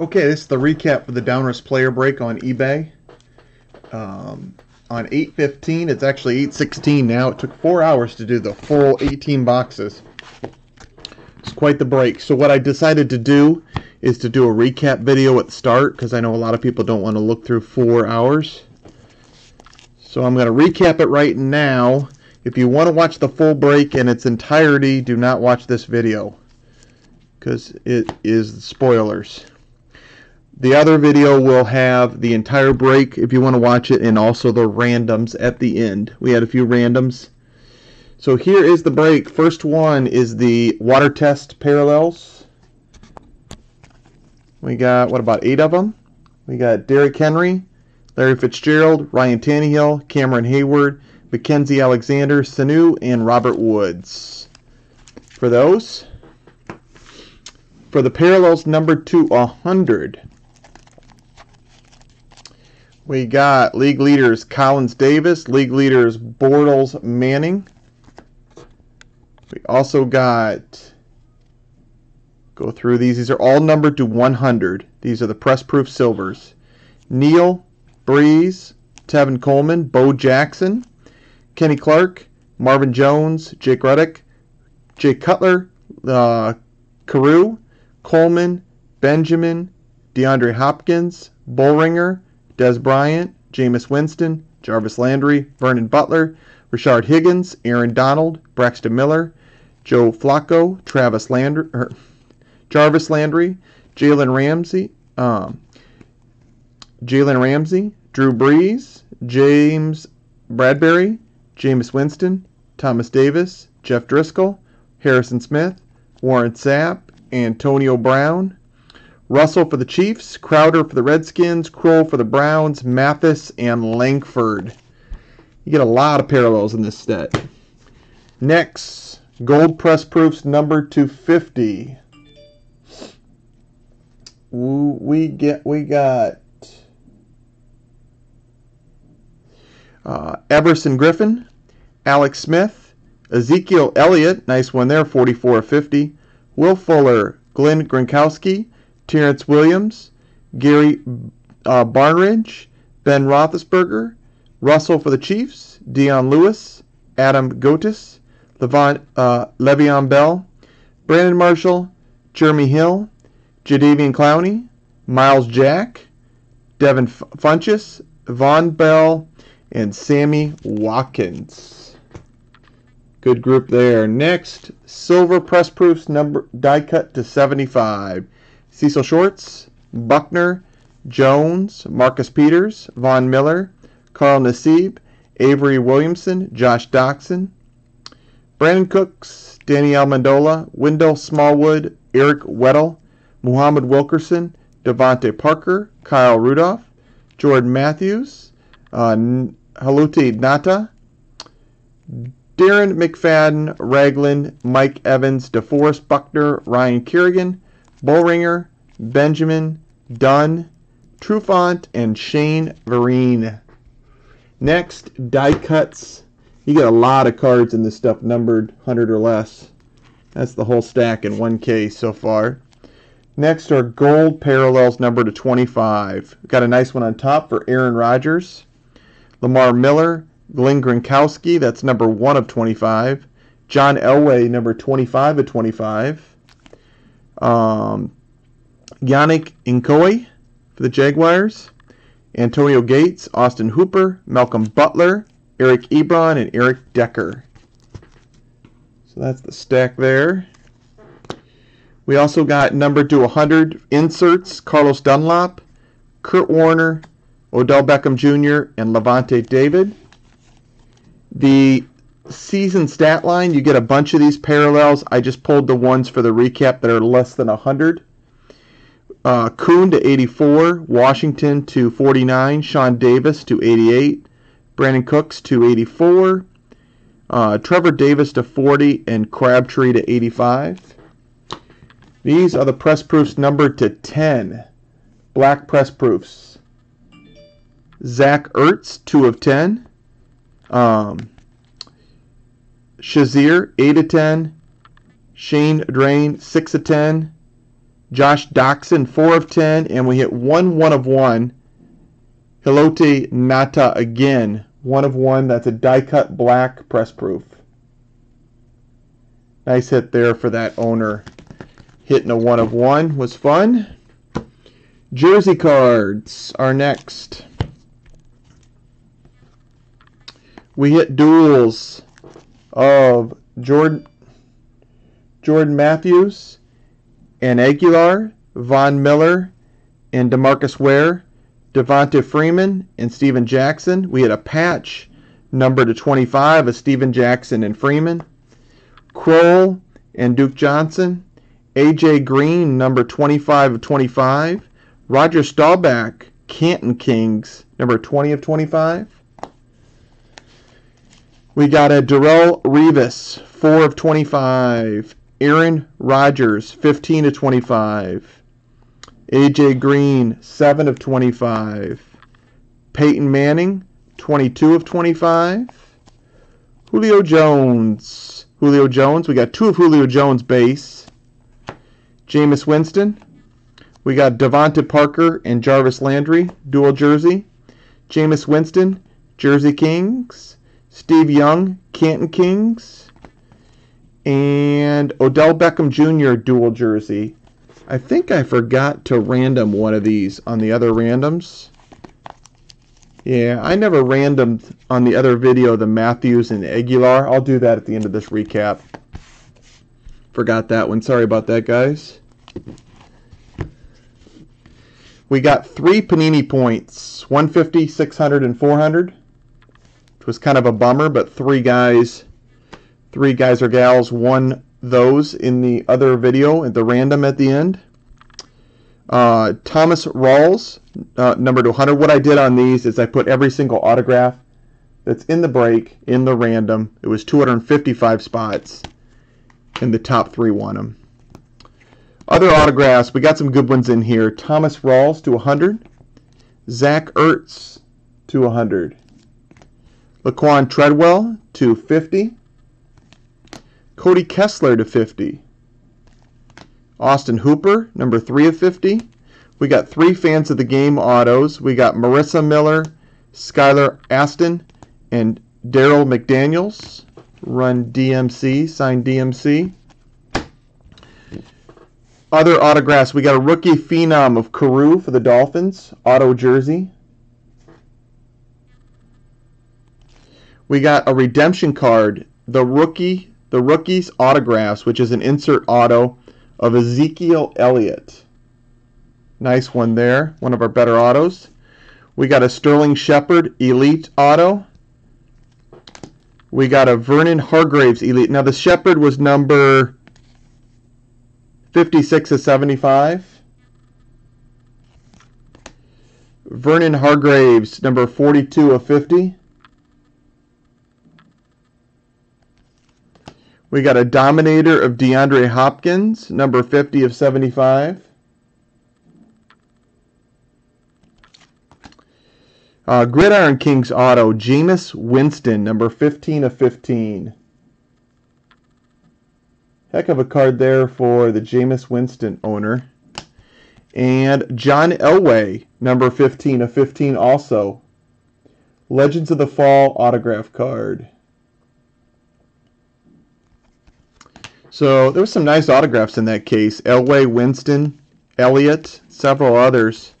Okay, this is the recap for the Donruss player break on eBay. Um, on 8.15, it's actually 8.16 now. It took four hours to do the full 18 boxes. It's quite the break. So what I decided to do is to do a recap video at the start because I know a lot of people don't want to look through four hours. So I'm going to recap it right now. If you want to watch the full break in its entirety, do not watch this video because it is spoilers. The other video will have the entire break if you want to watch it and also the randoms at the end. We had a few randoms. So here is the break. First one is the water test parallels. We got, what about eight of them? We got Derrick Henry, Larry Fitzgerald, Ryan Tannehill, Cameron Heyward, Mackensie Alexander, Sanu, and Robert Woods. For those, for the parallels number to 100, we got league leaders Collins Davis, league leaders Bortles Manning. We also got, go through these. These are all numbered to 100. These are the press proof silvers. Neil, Brees, Tevin Coleman, Bo Jackson, Kenny Clark, Marvin Jones, Jake Rudock, Jay Cutler, uh, Carroo, Coleman, Benjamin, DeAndre Hopkins, Bollringer, Dez Bryant, Jameis Winston, Jarvis Landry, Vernon Butler, Rashard Higgins, Aaron Donald, Braxton Miller, Joe Flacco, Travis Landry, er, Jarvis Landry, Jalen Ramsey, um, Jalen Ramsey, Drew Brees, James Bradberry, Jameis Winston, Thomas Davis, Jeff Driskel, Harrison Smith, Warren Sapp, Antonio Brown, Russell for the Chiefs, Crowder for the Redskins, Crowell for the Browns, Mathis, and Langford. You get a lot of parallels in this set. Next, gold press proofs number 250. We get we got uh, Everson Griffen, Alex Smith, Ezekiel Elliott, nice one there, 44 50. Will Fuller, Glenn Gronkowski, Terrance Williams, Gary uh, Barnidge, Ben Roethlisberger, Russell for the Chiefs, Dion Lewis, Adam Gotsis, Levon, uh, Le'Veon Bell, Brandon Marshall, Jeremy Hill, Jadeveon Clowney, Myles Jack, Devin Funchess, Vonn Bell, and Sammy Watkins. Good group there. Next, silver press proofs number die cut to 75. Cecil Shorts, Buckner, Jones, Marcus Peters, Von Miller, Carl Nassib, Avery Williamson, Josh Doctson, Brandin Cooks, Danny Amendola, Wendell Smallwood, Eric Weddle, Muhammad Wilkerson, DeVante Parker, Kyle Rudolph, Jordan Matthews, uh, Haloti Ngata, Darren McFadden, Ragland, Mike Evans, DeForest Buckner, Ryan Kerrigan, Bollringer, Benjamin, Dunn, Trufant, and Shane Vereen. Next, die cuts. You get a lot of cards in this stuff numbered 100 or less. That's the whole stack in one case so far. Next are gold parallels numbered to 25. Got a nice one on top for Aaron Rodgers. Lamar Miller, Glenn Gronkowski, that's number 1 of 25. John Elway, number 25 of 25. Um, Yannick Ngakoue for the Jaguars. Antonio Gates, Austin Hooper, Malcolm Butler, Eric Ebron, and Eric Decker. So that's the stack there. We also got number to 100 inserts Carlos Dunlap, Kurt Warner, Odell Beckham Jr., and Lavonte David. The season stat line, you get a bunch of these parallels. I just pulled the ones for the recap that are less than 100. Uh, Kuhn to 84, Washington to 49, Sean Davis to 88, Brandin Cooks to 84, uh, Trevor Davis to 40, and Crabtree to 85. These are the press proofs numbered to 10. Black press proofs. Zach Ertz, 2 of 10. Um, Shazier, 8 of 10. Shane Drain, 6 of 10. Josh Doctson, 4 of 10, and we hit 1 1 of 1. Haloti Ngata again, 1 of 1. That's a die cut black press proof. Nice hit there for that owner. Hitting a 1 of 1 was fun. Jersey cards are next. We hit duels of Jordan Jordan Matthews and Agholor, Von Miller and DeMarcus Ware, Devonta Freeman and Steven Jackson. We had a patch number to 25 of Steven Jackson and Freeman. Crowell and Duke Johnson. AJ Green, number 25 of 25. Roger Staubach, Canton Kings, number 20 of 25. We got a Darrelle Revis, 4 of 25. Aaron Rodgers, 15 of 25. AJ Green, 7 of 25. Peyton Manning, 22 of 25. Julio Jones, Julio Jones. We got two of Julio Jones base. Jameis Winston, we got DeVante Parker and Jarvis Landry, dual jersey. Jameis Winston, Jersey Kings. Steve Young, Canton Kings. And Odell Beckham Jr., dual jersey. I think I forgot to random one of these on the other randoms. Yeah, I never randomed on the other video the Matthews and Agholor. I'll do that at the end of this recap. Forgot that one. Sorry about that, guys. We got three Panini points 150, 600, and 400, which was kind of a bummer, but three guys, three guys or gals won those in the other video at the random at the end. Uh, Thomas Rawls, uh, number 200. What I did on these is I put every single autograph that's in the break in the random. It was 255 spots, and the top three won them. Other autographs, we got some good ones in here. Thomas Rawls to 100. Zach Ertz to 100. Laquan Treadwell to 50. Cody Kessler to 50. Austin Hooper, number 3 of 50. We got three fans of the game autos. We got Marisa Miller, Skylar Astin, and Darryl McDaniels. Run DMC, signed DMC. Other autographs, we got a rookie phenom of Carroo for the Dolphins, auto jersey. We got a redemption card, the rookie, the rookie's autographs, which is an insert auto of Ezekiel Elliott. Nice one there, one of our better autos. We got a Sterling Shepard Elite auto. We got a Vernon Hargreaves Elite. Now the Shepard was number 56 of 75. Vernon Hargreaves, number 42 of 50. We got a Dominator of DeAndre Hopkins, number 50 of 75. Uh, Gridiron Kings Auto, Jameis Winston, number 15 of 15. Heck of a card there for the Jameis Winston owner. And John Elway, number 15 of 15 also. Legends of the Fall autograph card. So there was some nice autographs in that case. Elway, Winston, Elliott, several others.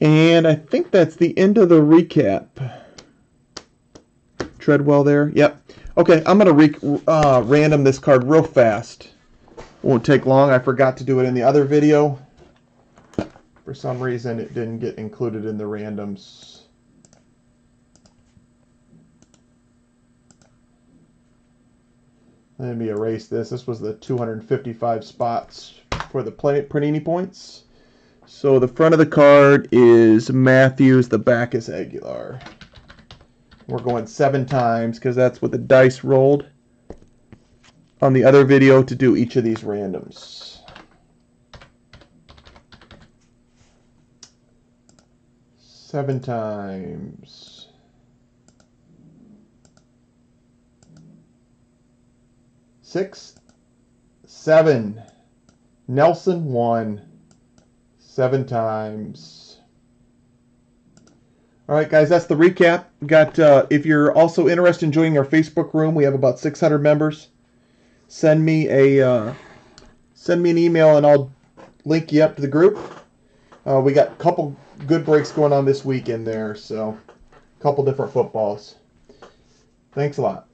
And I think that's the end of the recap. Treadwell there. Yep. Okay, I'm going to uh, random this card real fast. Won't take long. I forgot to do it in the other video. For some reason, it didn't get included in the randoms. Let me erase this. This was the 255 spots for the Panini points. So the front of the card is Matthews. The back is Agholor. We're going seven times because that's what the dice rolled on the other video to do each of these randoms. Seven times. Six, seven, Nelson won seven times. All right, guys, that's the recap. Got uh, if you're also interested in joining our Facebook room, we have about 600 members. Send me a uh, send me an email, and I'll link you up to the group. Uh, we got a couple good breaks going on this weekend there, so a couple different footballs. Thanks a lot.